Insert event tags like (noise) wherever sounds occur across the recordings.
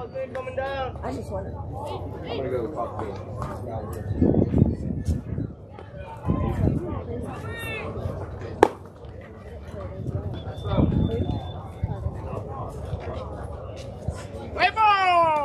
I just want to. I'm gonna go talk to him. Wait for!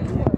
And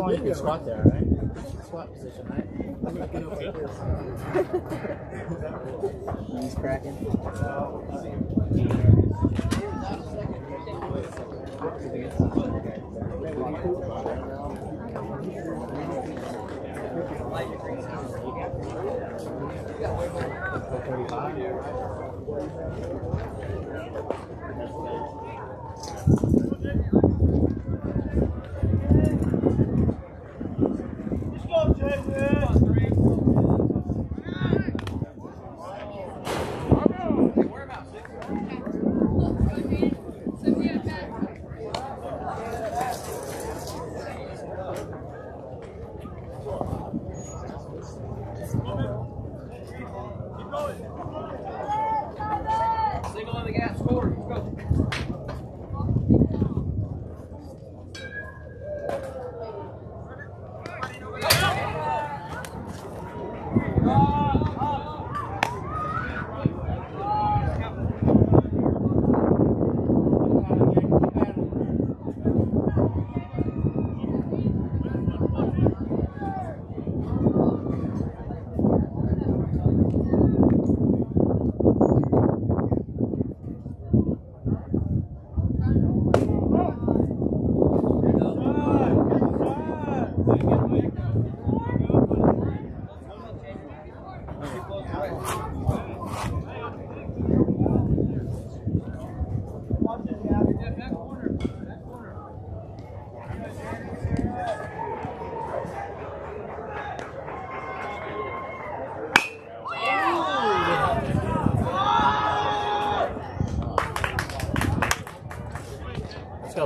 you squat there, right? Squat position, right? I'm gonna get over this. Knees cracking. Thank you.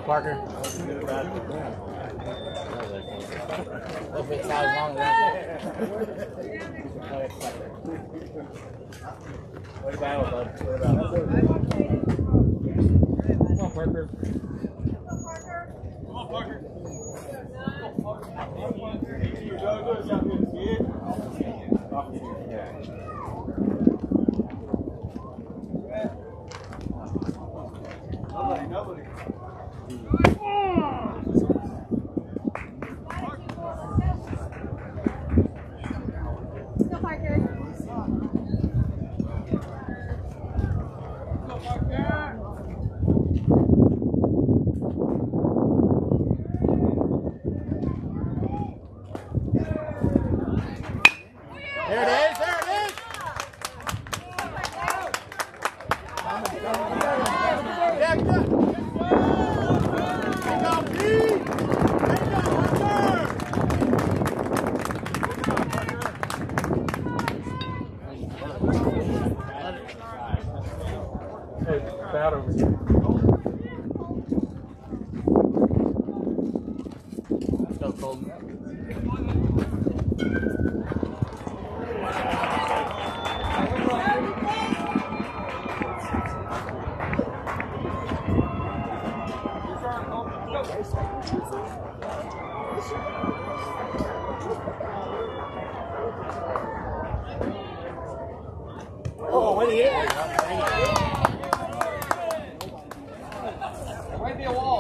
Parker. Oh, what he. There might be a wall.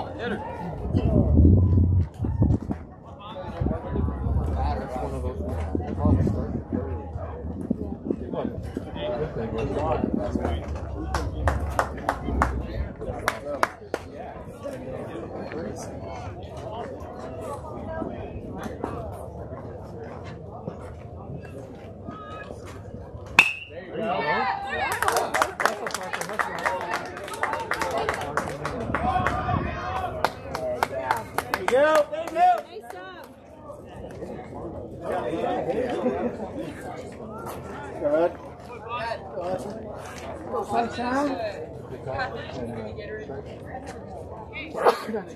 Let's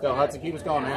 Go, Hudson. Keep us going, man.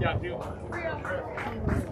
Yeah, do.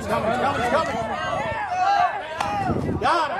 He's coming, he's coming, he's coming. Got him.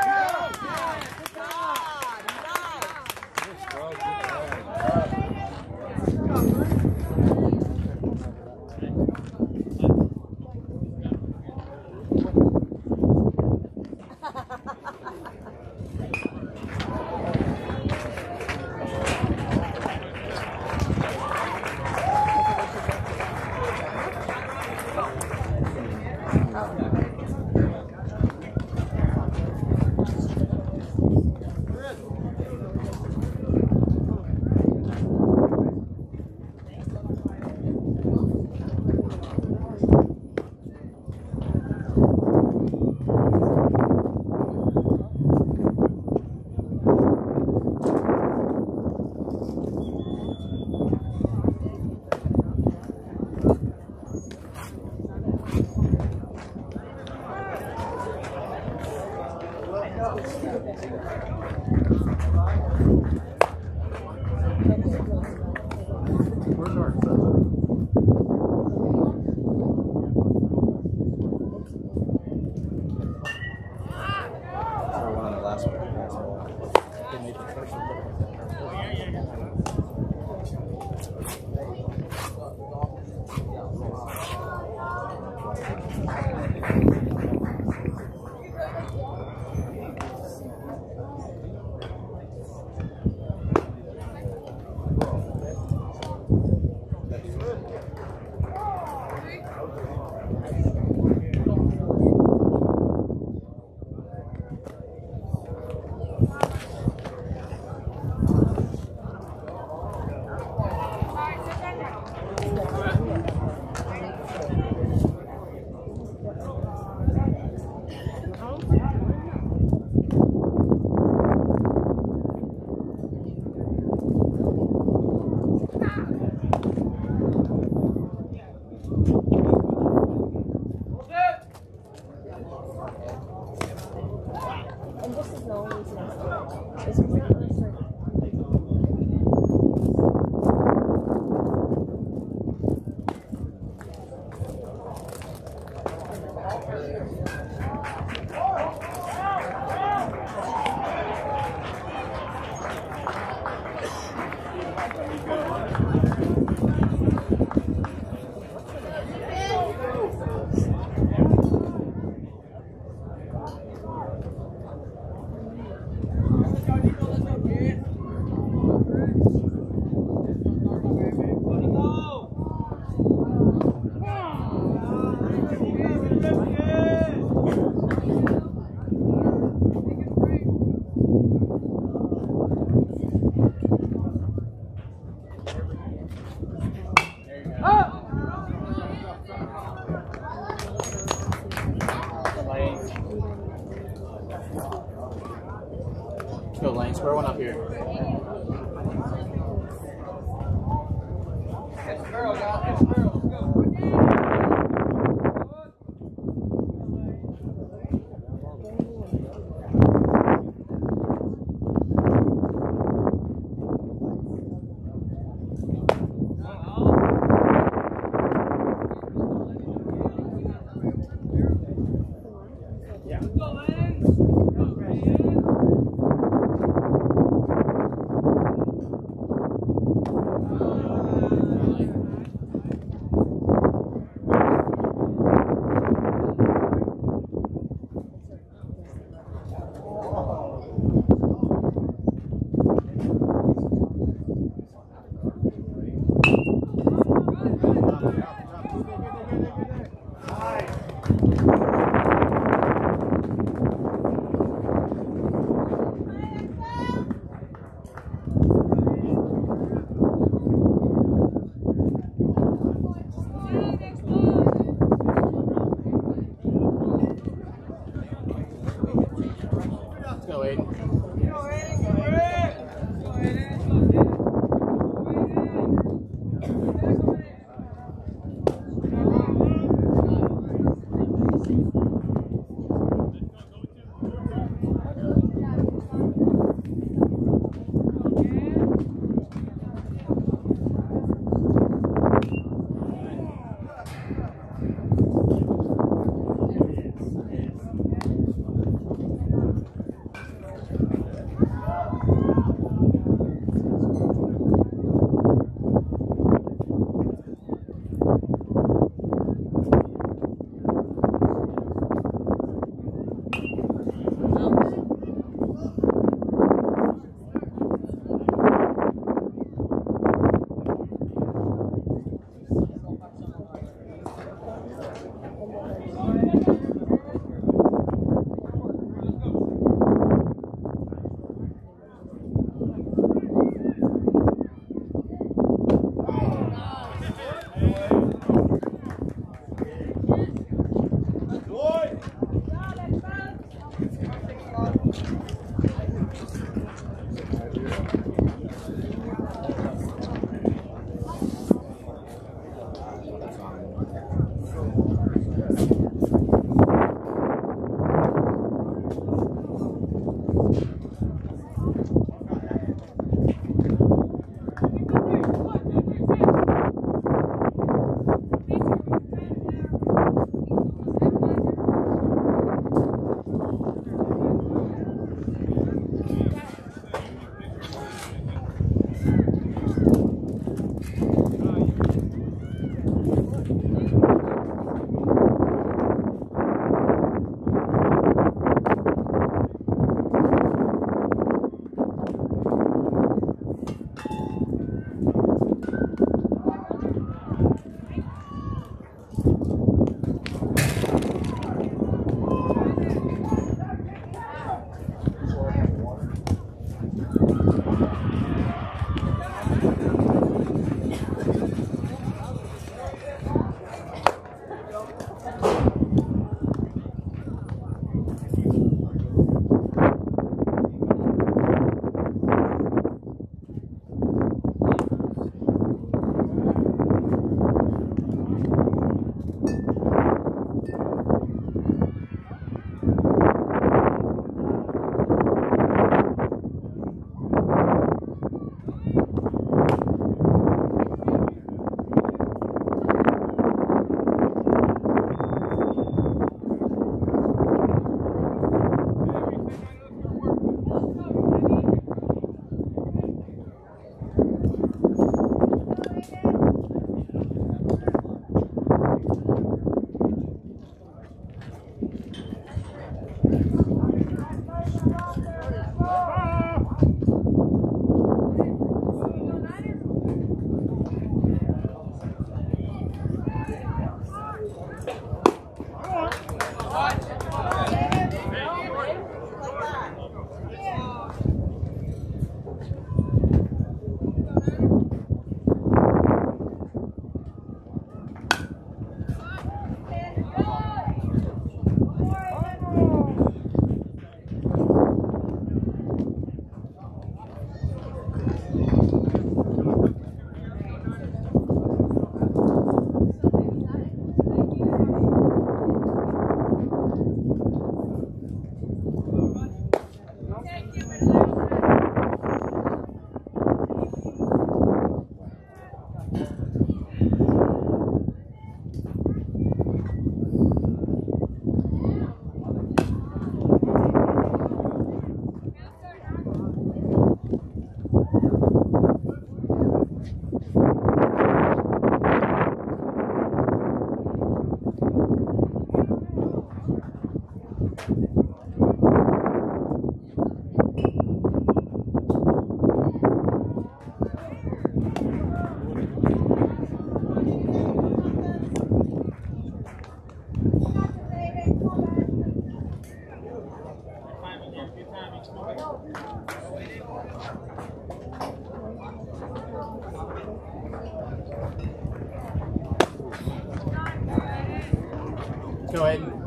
Go ahead.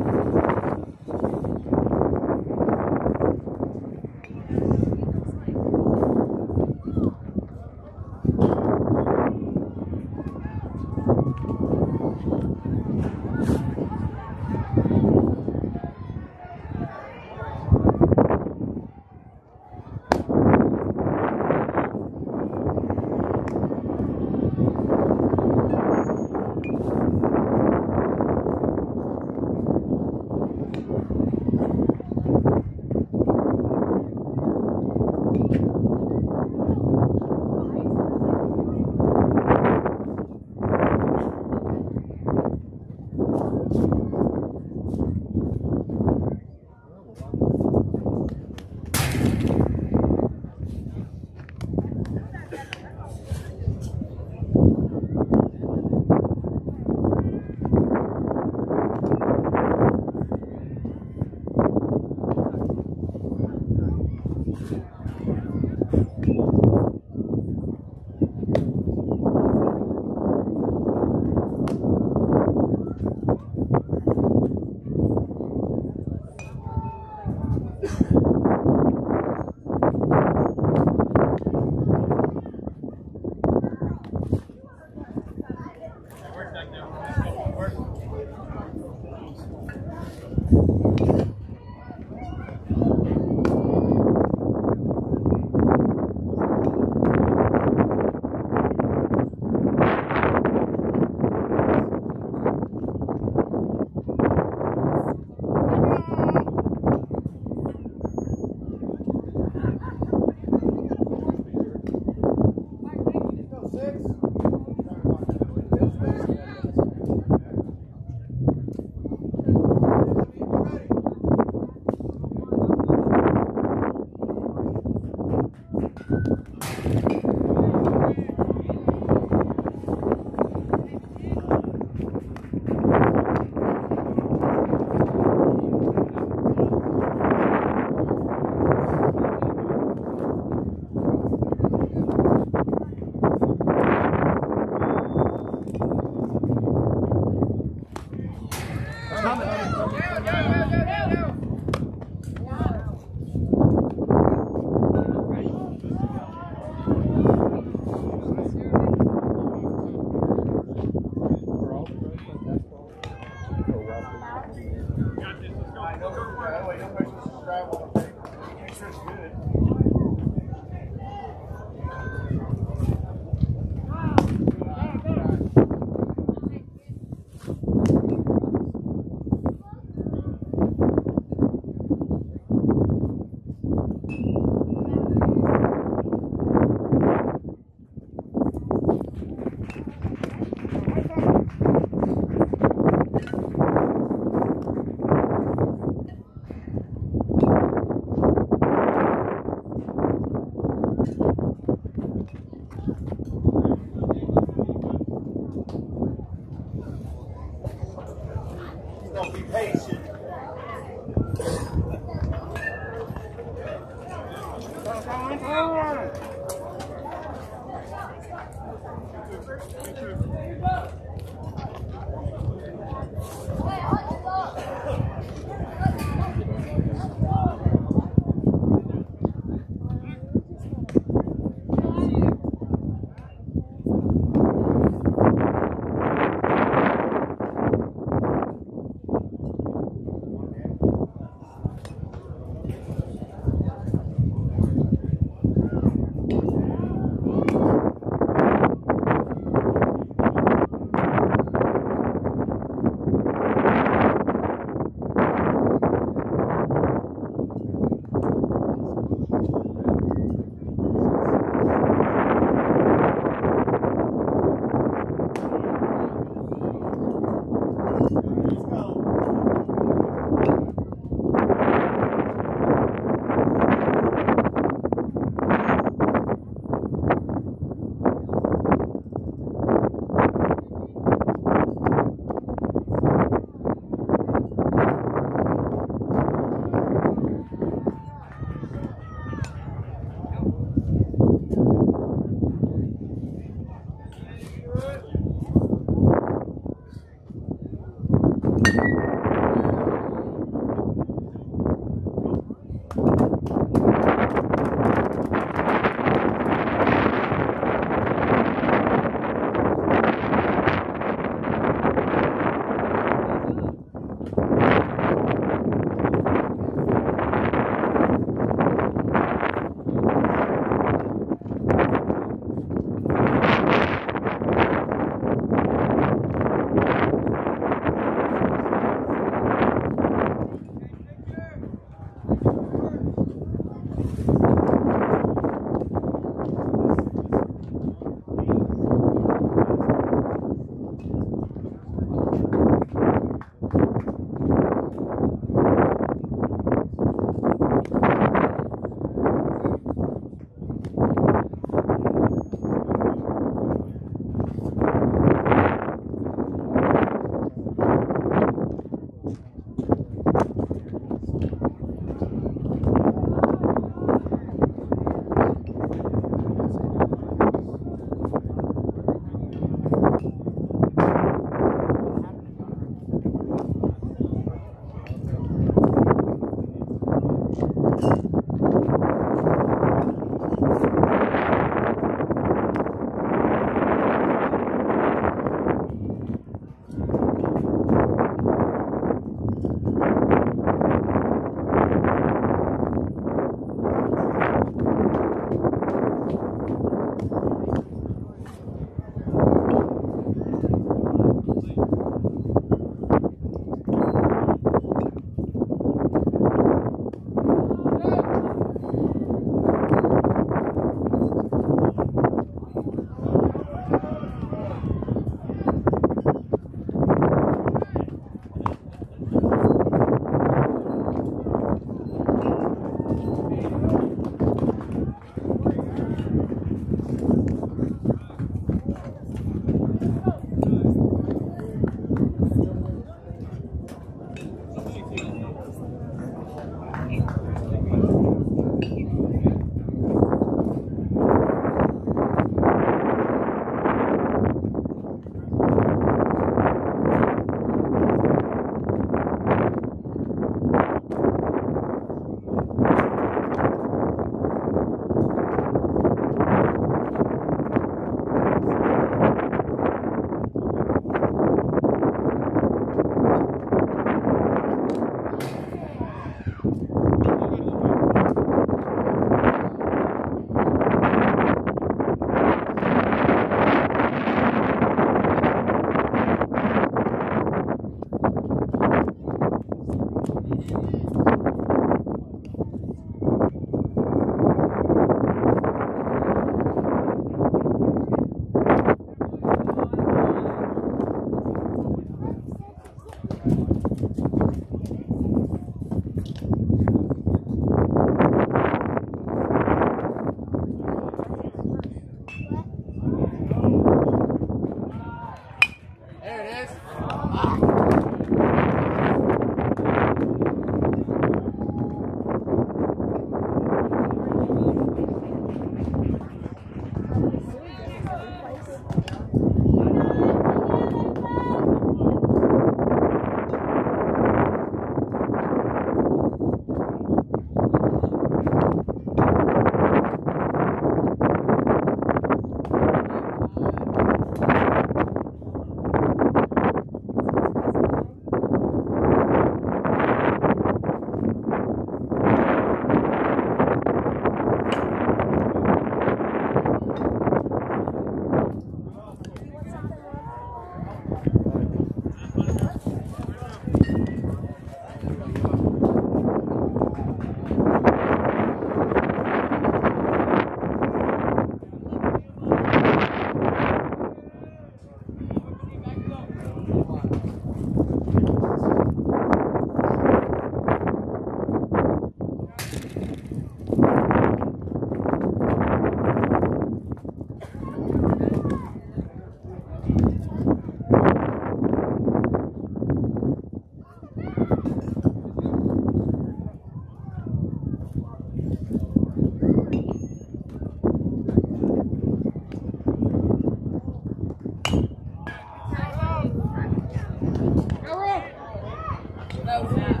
Right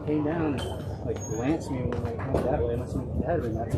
came down and like glanced me when I come that way. I must have been dead, and that's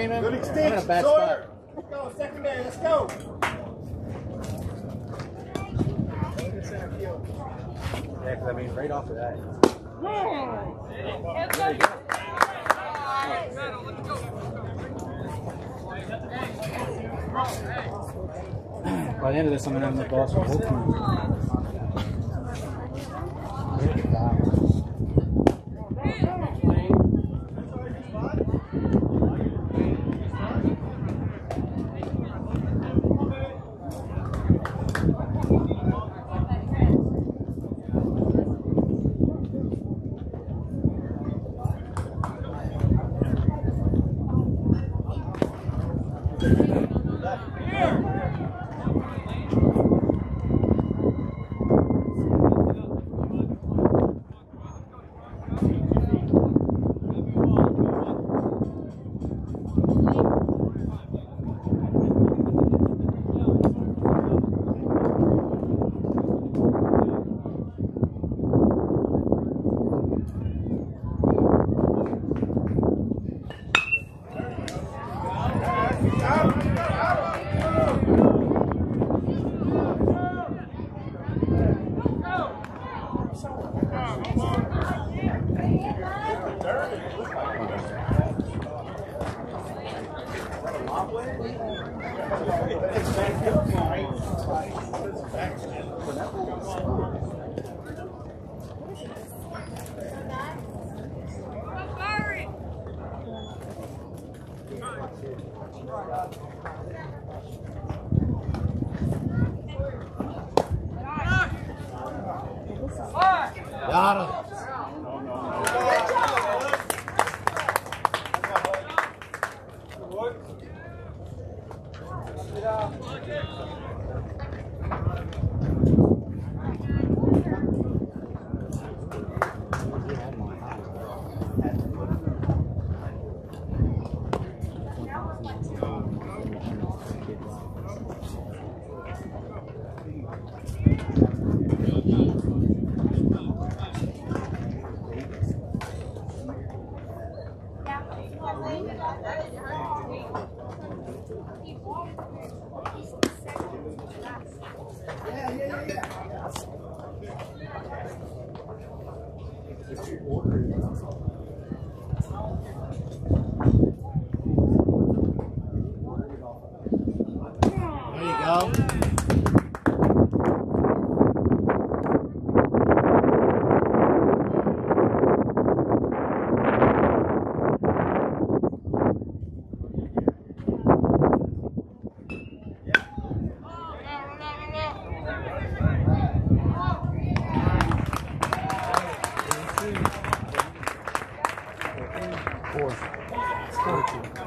came man, Good extension. I'm Sawyer. Let's go, secondary. Let's go. Yeah, because I mean, right off of that. By the end of this, I'm going to have the ball for the whole team.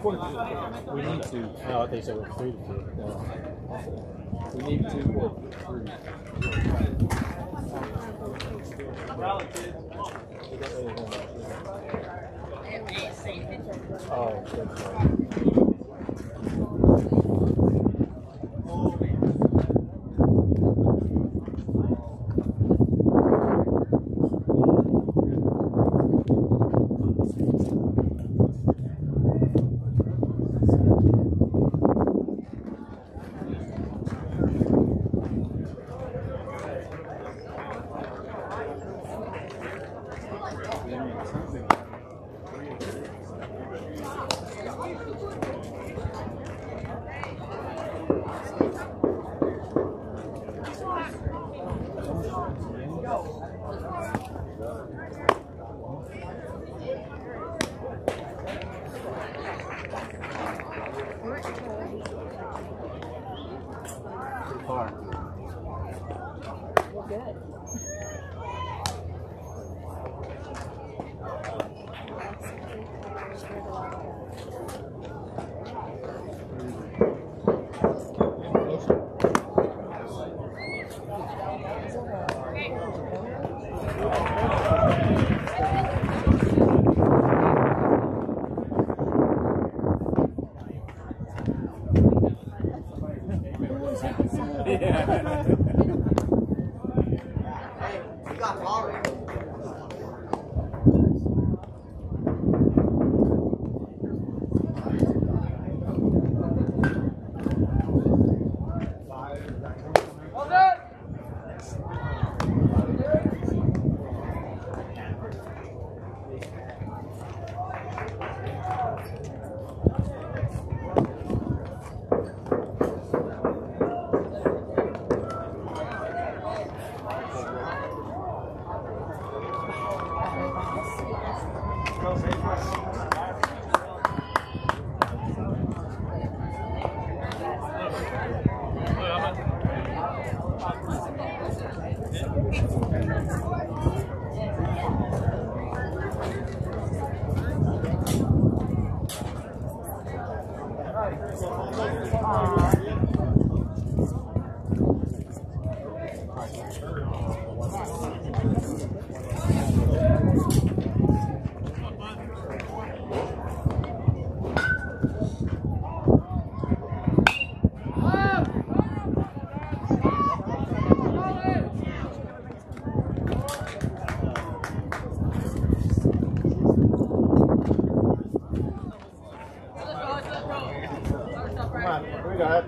We need. No, I think so. We're three to two. No. We need two or three. Oh, that's right. We got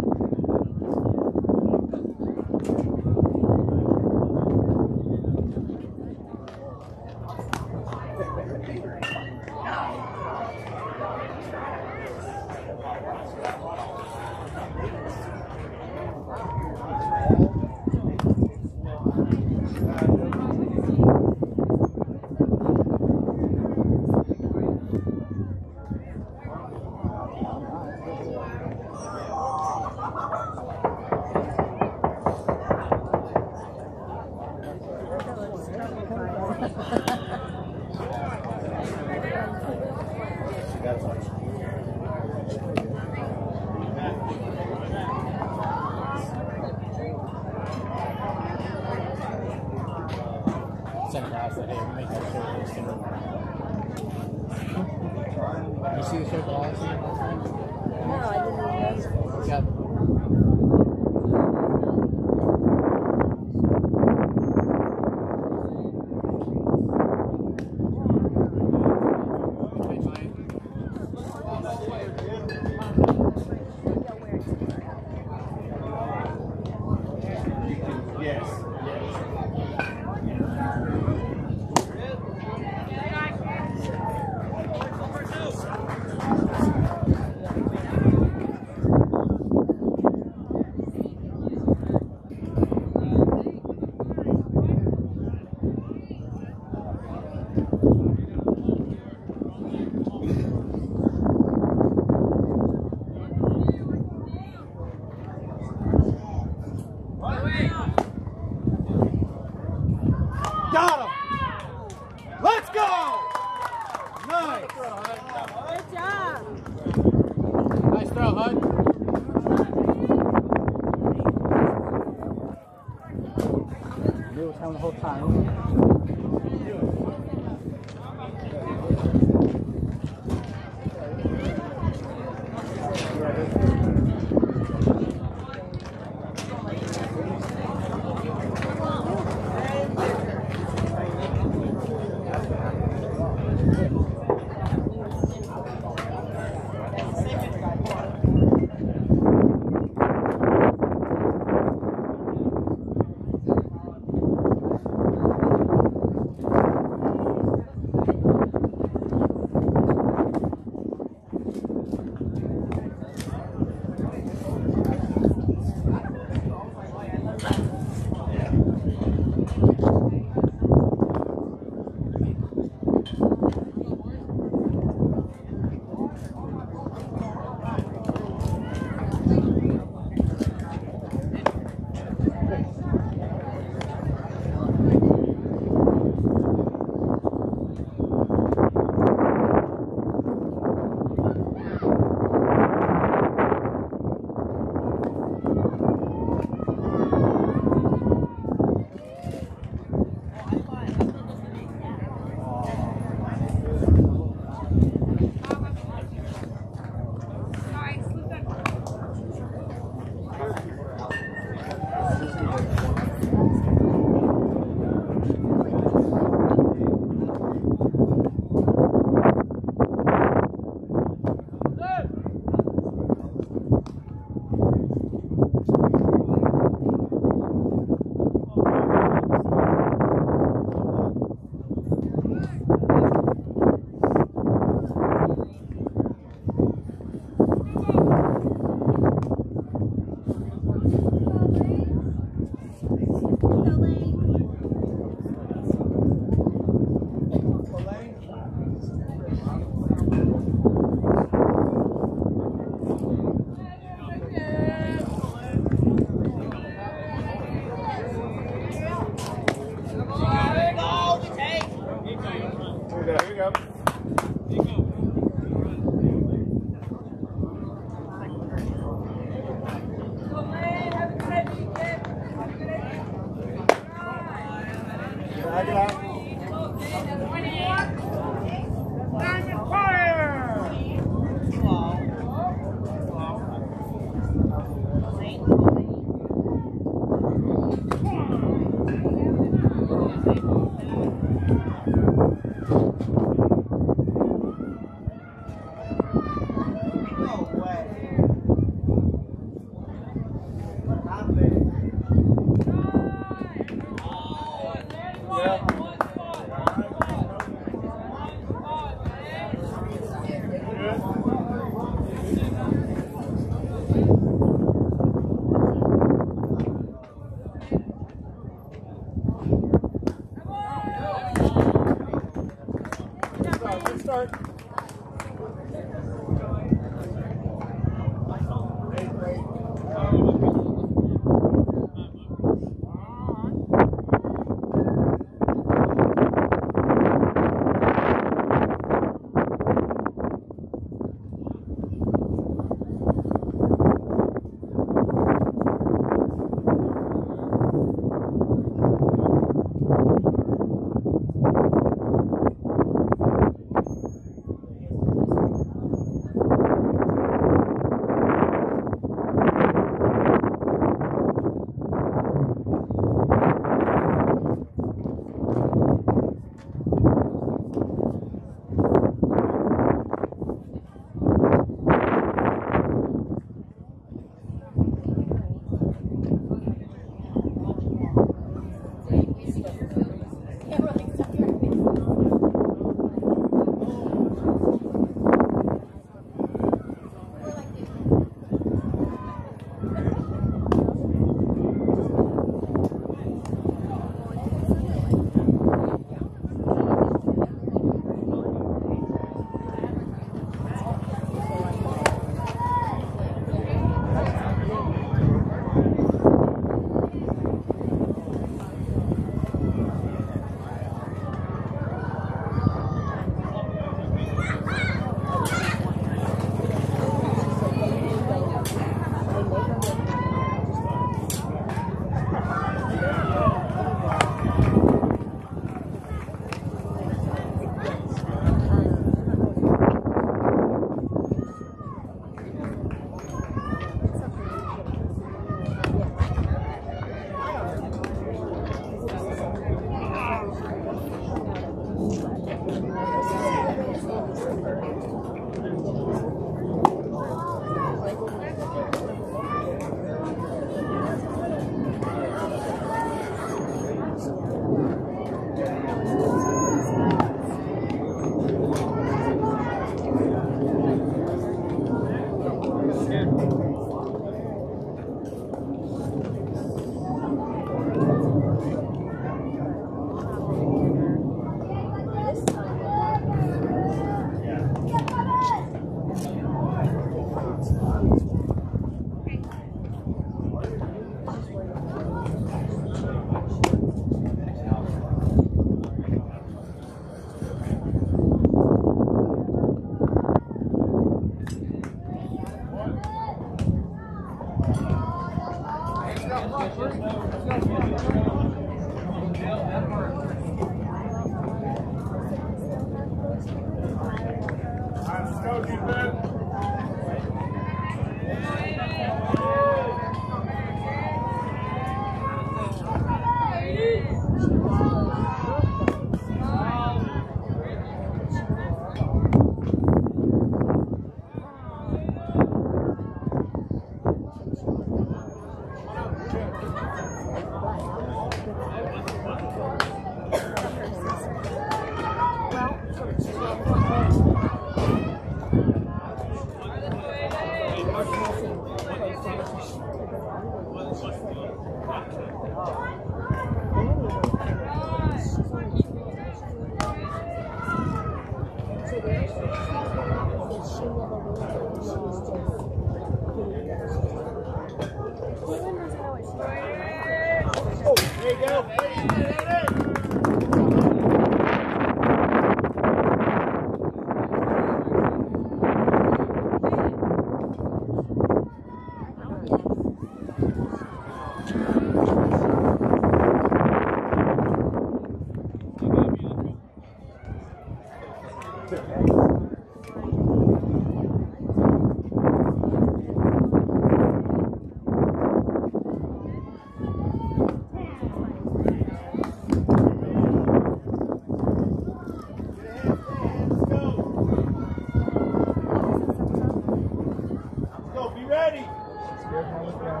Hey,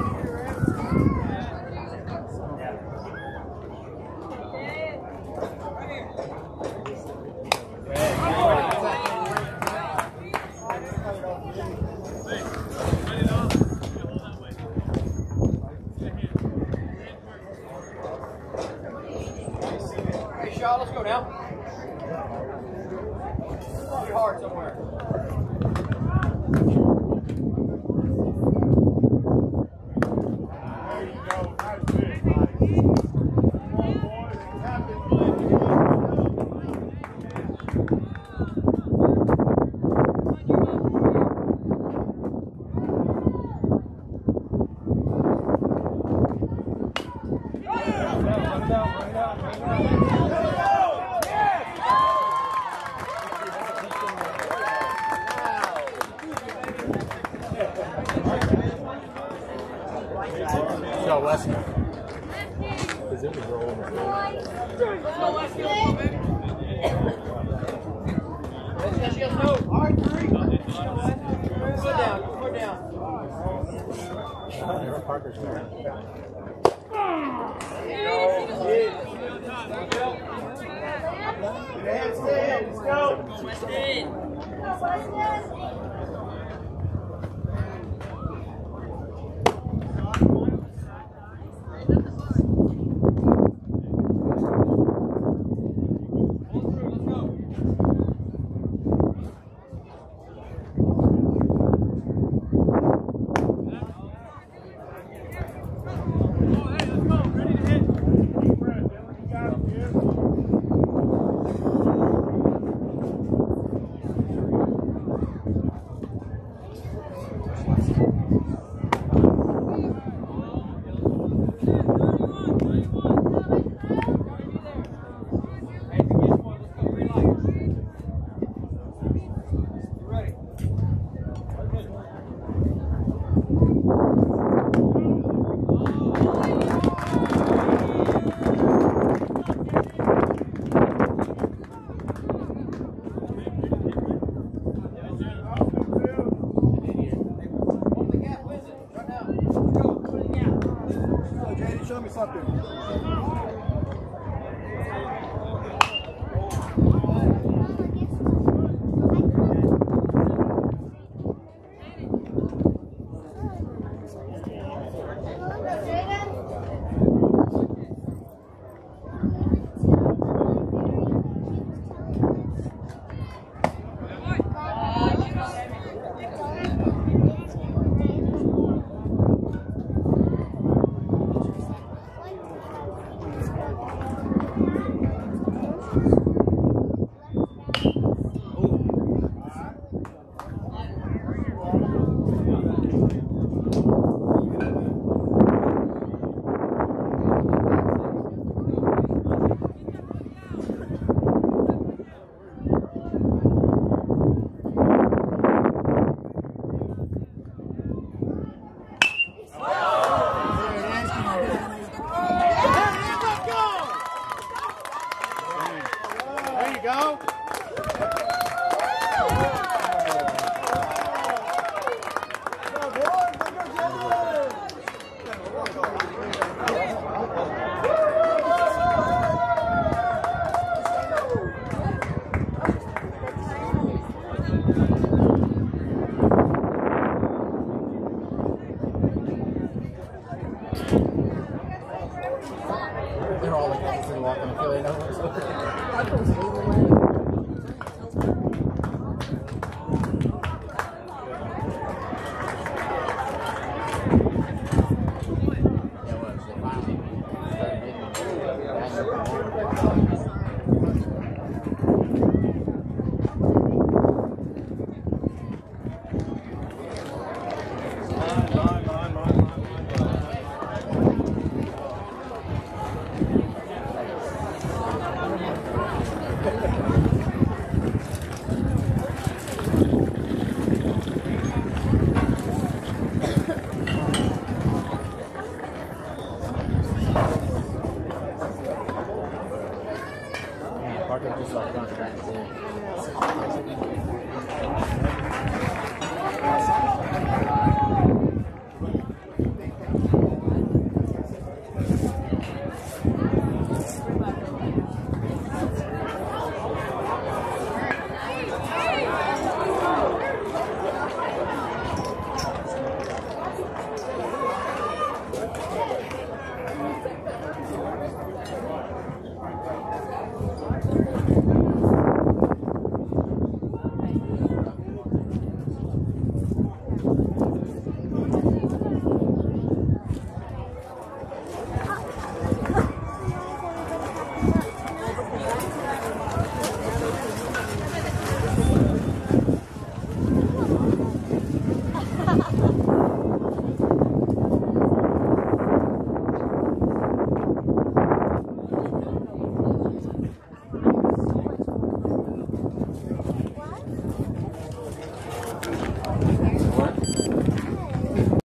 (laughs)